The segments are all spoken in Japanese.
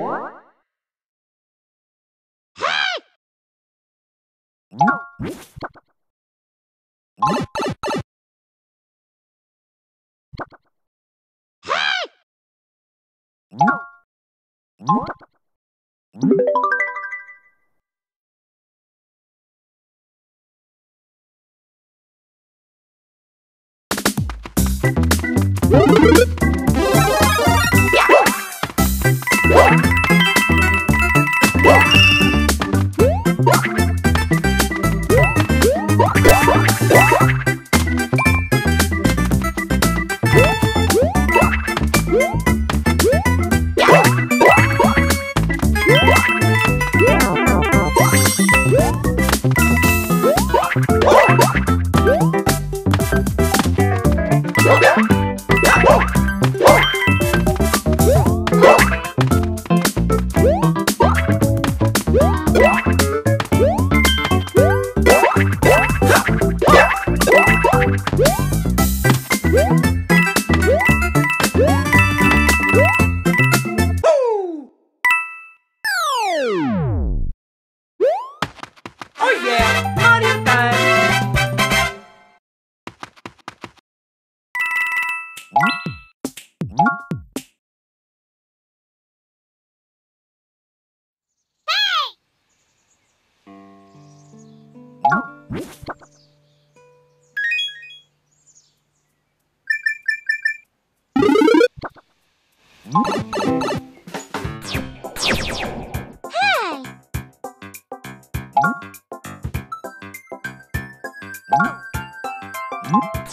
Oh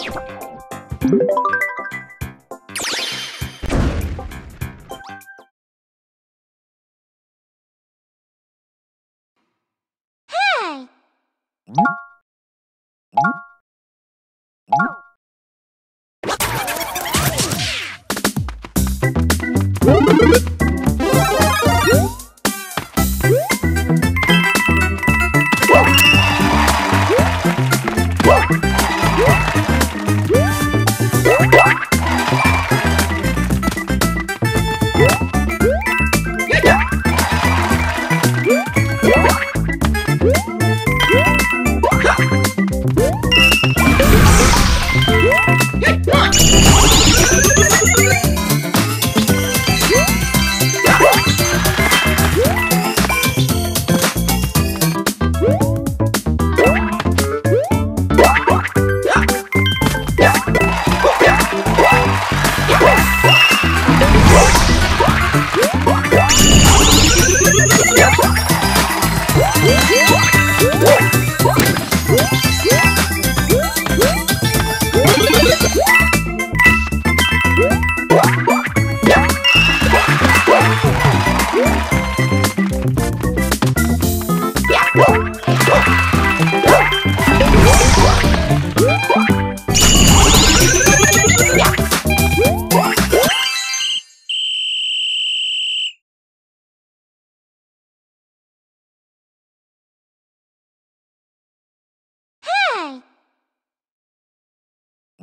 you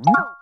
No.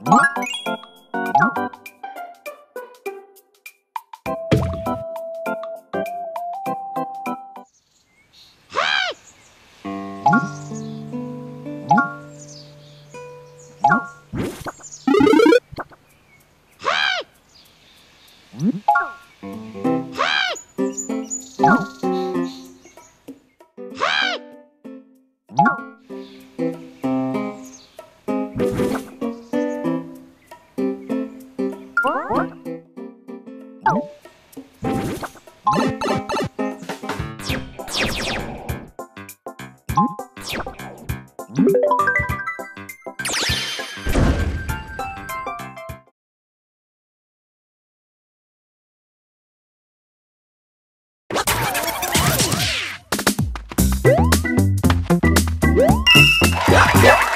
Nope. Yeah.